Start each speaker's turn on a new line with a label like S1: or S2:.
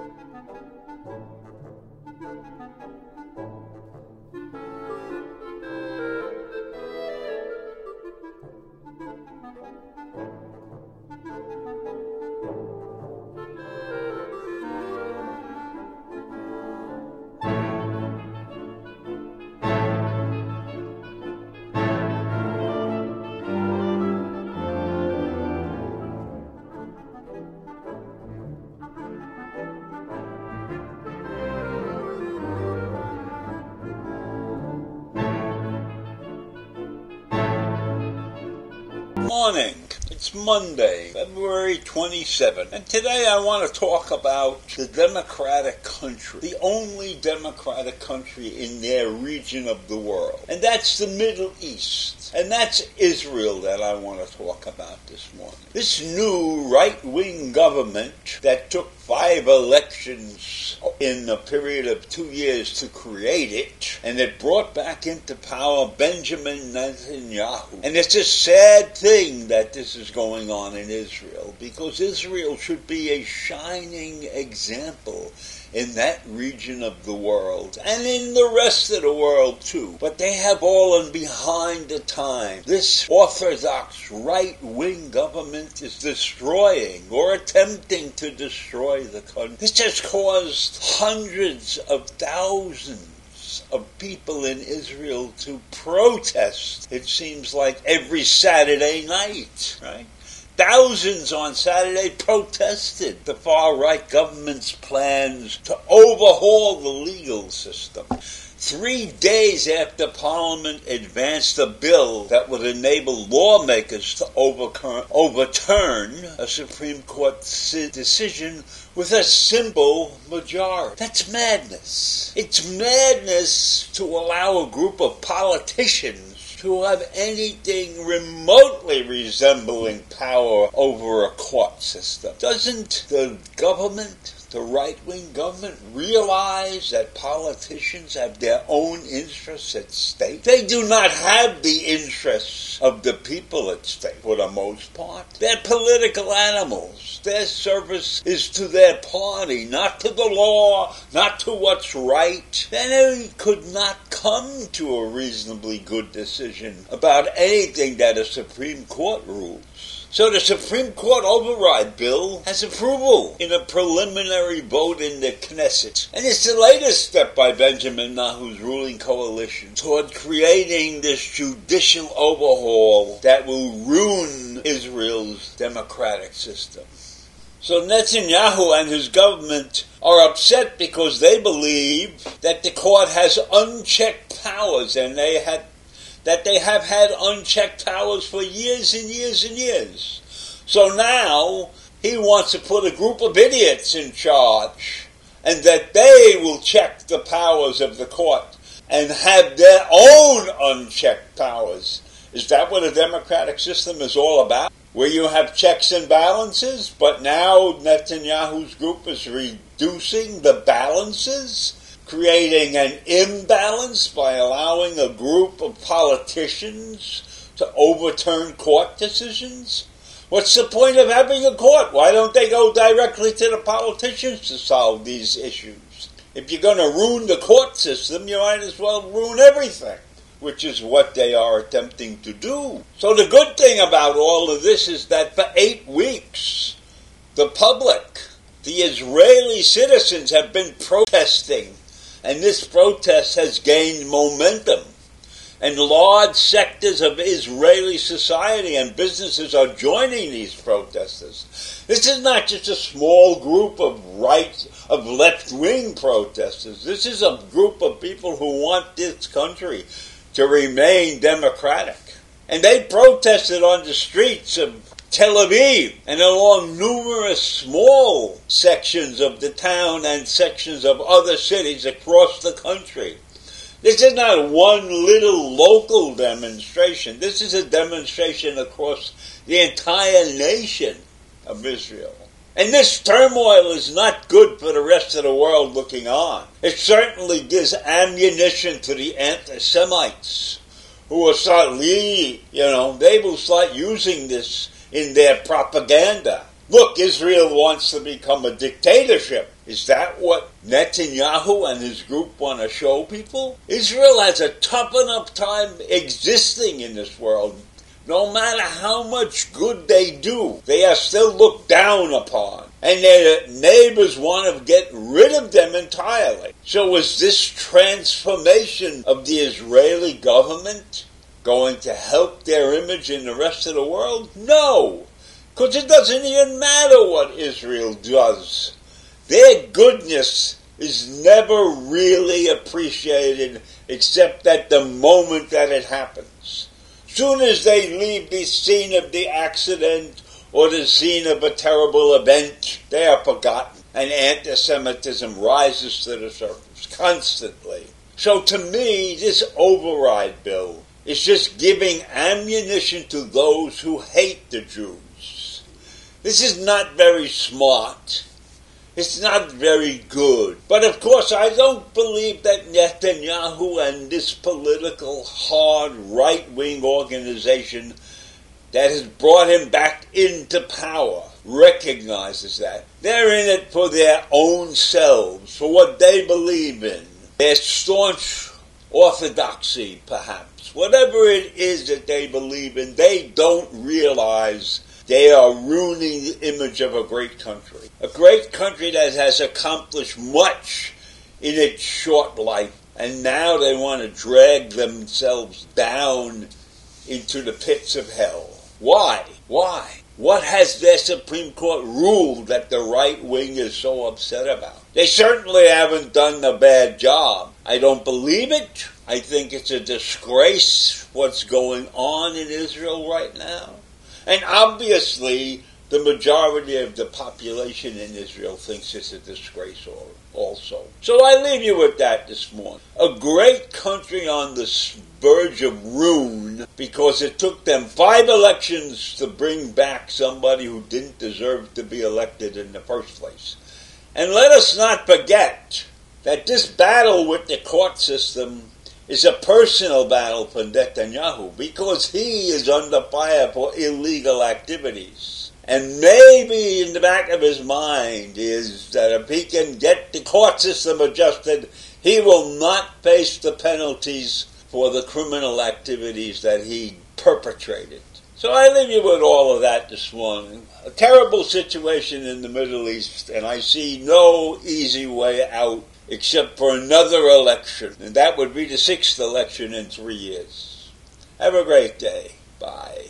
S1: Thank you. Morning. It's Monday, February 27, and today I want to talk about the democratic country, the only democratic country in their region of the world, and that's the Middle East. And that's Israel that I want to talk about this morning. This new right wing government that took five elections in a period of two years to create it, and it brought back into power Benjamin Netanyahu. And it's a sad thing that this is going on in Israel because Israel should be a shining example in that region of the world and in the rest of the world too. But they have fallen behind the time. This orthodox right wing government is destroying or attempting to destroy the country. This has caused hundreds of thousands of people in Israel to protest, it seems like every Saturday night, right? Thousands on Saturday protested the far right government's plans to overhaul the legal system. Three days after Parliament advanced a bill that would enable lawmakers to overturn a Supreme Court decision with a simple majority. That's madness. It's madness to allow a group of politicians to have anything remotely resembling power over a court system. Doesn't the government the right wing government realize that politicians have their own interests at stake? They do not have the interests of the people at stake for the most part. They're political animals. Their service is to their party, not to the law, not to what's right. Then they could not come to a reasonably good decision about anything that a Supreme Court rules. So the Supreme Court override bill has approval in a preliminary vote in the Knesset. And it's the latest step by Benjamin Netanyahu's ruling coalition toward creating this judicial overhaul that will ruin Israel's democratic system. So Netanyahu and his government are upset because they believe that the court has unchecked powers and they had that they have had unchecked powers for years and years and years. So now he wants to put a group of idiots in charge and that they will check the powers of the court and have their own unchecked powers. Is that what a democratic system is all about? Where you have checks and balances, but now Netanyahu's group is reducing the balances? Creating an imbalance by allowing a group of politicians to overturn court decisions? What's the point of having a court? Why don't they go directly to the politicians to solve these issues? If you're going to ruin the court system, you might as well ruin everything, which is what they are attempting to do. So the good thing about all of this is that for eight weeks, the public, the Israeli citizens have been protesting and this protest has gained momentum. And large sectors of Israeli society and businesses are joining these protesters. This is not just a small group of right, of left wing protesters. This is a group of people who want this country to remain democratic. And they protested on the streets of Tel Aviv and along numerous small sections of the town and sections of other cities across the country. This is not one little local demonstration. This is a demonstration across the entire nation of Israel. And this turmoil is not good for the rest of the world looking on. It certainly gives ammunition to the anti Semites who will start, you know, they will start using this in their propaganda. look, Israel wants to become a dictatorship. Is that what Netanyahu and his group want to show people? Israel has a tough enough time existing in this world. No matter how much good they do, they are still looked down upon. And their neighbors want to get rid of them entirely. So is this transformation of the Israeli government going to help their image in the rest of the world? No. Because it doesn't even matter what Israel does. Their goodness is never really appreciated except at the moment that it happens. Soon as they leave the scene of the accident or the scene of a terrible event, they are forgotten, and anti Semitism rises to the surface constantly. So to me, this override bill is just giving ammunition to those who hate the Jews. This is not very smart. It's not very good. But of course, I don't believe that Netanyahu and this political hard right wing organization that has brought him back into power recognizes that. They're in it for their own selves, for what they believe in, their staunch orthodoxy, perhaps. Whatever it is that they believe in, they don't realize they are ruining the image of a great country. A great country that has accomplished much in its short life. And now they want to drag themselves down into the pits of hell. Why? Why? What has their Supreme Court ruled that the right wing is so upset about? They certainly haven't done a bad job. I don't believe it. I think it's a disgrace what's going on in Israel right now. And obviously, the majority of the population in Israel thinks it's a disgrace also. So I leave you with that this morning. A great country on the verge of ruin because it took them five elections to bring back somebody who didn't deserve to be elected in the first place. And let us not forget that this battle with the court system is a personal battle for Netanyahu because he is under fire for illegal activities. And maybe in the back of his mind is that if he can get the court system adjusted, he will not face the penalties for the criminal activities that he perpetrated. So I leave you with all of that this morning. A terrible situation in the Middle East, and I see no easy way out except for another election, and that would be the sixth election in three years. Have a great day. Bye.